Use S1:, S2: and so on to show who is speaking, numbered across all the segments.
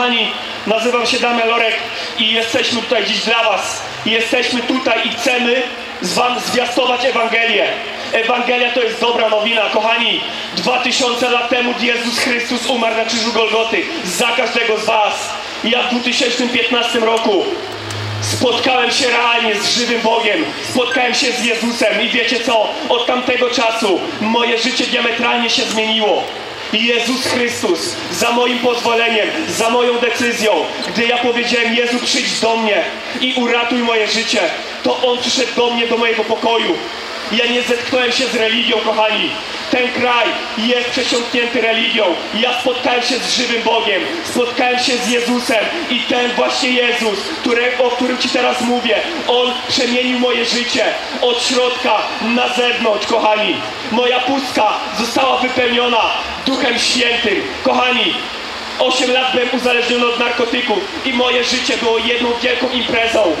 S1: Kochani, nazywam się Damian Lorek i jesteśmy tutaj dziś dla Was. Jesteśmy tutaj i chcemy z Wam zwiastować Ewangelię. Ewangelia to jest dobra nowina, kochani. Dwa tysiące lat temu Jezus Chrystus umarł na krzyżu Golgoty za każdego z Was. Ja w 2015 roku spotkałem się realnie z żywym Bogiem, spotkałem się z Jezusem i wiecie co? Od tamtego czasu moje życie diametralnie się zmieniło. Jezus Chrystus, za moim pozwoleniem, za moją decyzją, gdy ja powiedziałem, Jezu przyjdź do mnie i uratuj moje życie, to On przyszedł do mnie, do mojego pokoju. Ja nie zetknąłem się z religią, kochani. Ten kraj jest przesiąknięty religią. Ja spotkałem się z żywym Bogiem. Spotkałem się z Jezusem. I ten właśnie Jezus, który, o którym Ci teraz mówię, On przemienił moje życie od środka na zewnątrz, kochani. Moja pustka została wypełniona Duchem Świętym. Kochani, Osiem lat byłem uzależniony od narkotyków i moje życie było jedną wielką imprezą.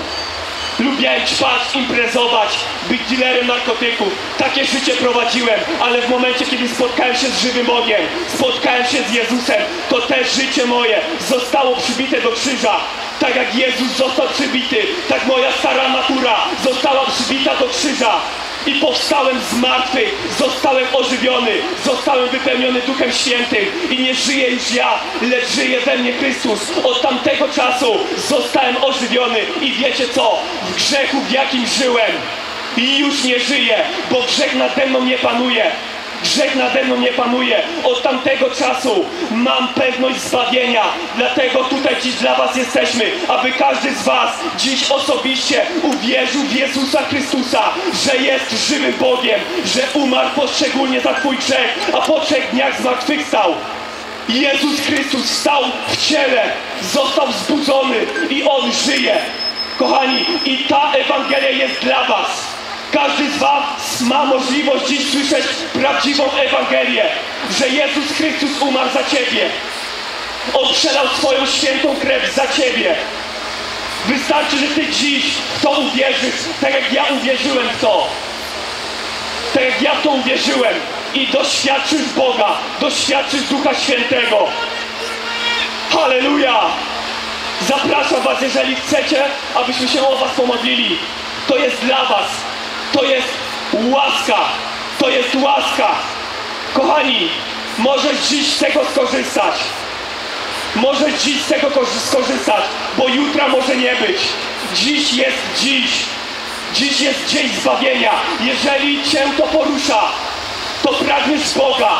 S1: Lubiałem ćpać, imprezować, być dealerem narkotyków. Takie życie prowadziłem, ale w momencie, kiedy spotkałem się z żywym Bogiem, spotkałem się z Jezusem, to też życie moje zostało przybite do krzyża. Tak jak Jezus został przybity, tak moja stara natura została przybita do krzyża. I powstałem z martwych, zostałem ożywiony, zostałem wypełniony Duchem Świętym i nie żyję już ja, lecz żyje we mnie Chrystus. Od tamtego czasu zostałem ożywiony i wiecie co? W grzechu, w jakim żyłem, i już nie żyję, bo grzech nade mną nie panuje. Grzech nade mną nie panuje. Od tamtego czasu mam pewność zbawienia. Dlatego tutaj dziś dla Was jesteśmy, aby każdy z Was dziś osobiście uwierzył w Jezusa Chrystusa, że jest żywym Bogiem, że umarł poszczególnie za Twój grzech, a po trzech dniach zmartwychwstał. Jezus Chrystus stał w ciele, został wzbudzony i On żyje. Kochani, i ta Ewangelia jest dla Was. Każdy z Was ma możliwość dziś słyszeć prawdziwą Ewangelię, że Jezus Chrystus umarł za Ciebie. On przelał swoją świętą krew za Ciebie. Wystarczy, że Ty dziś w to uwierzysz, tak jak ja uwierzyłem w to. Tak jak ja w to uwierzyłem i doświadczysz Boga, doświadczysz Ducha Świętego. Halleluja! Zapraszam Was, jeżeli chcecie, abyśmy się o Was pomodlili. To jest dla Was. To jest łaska. To jest łaska. Kochani, możesz dziś z tego skorzystać. Możesz dziś z tego korzy- skorzystać, bo jutra może nie być. Dziś jest dziś. Dziś jest dzień zbawienia. Jeżeli Cię to porusza, to pragniesz Boga.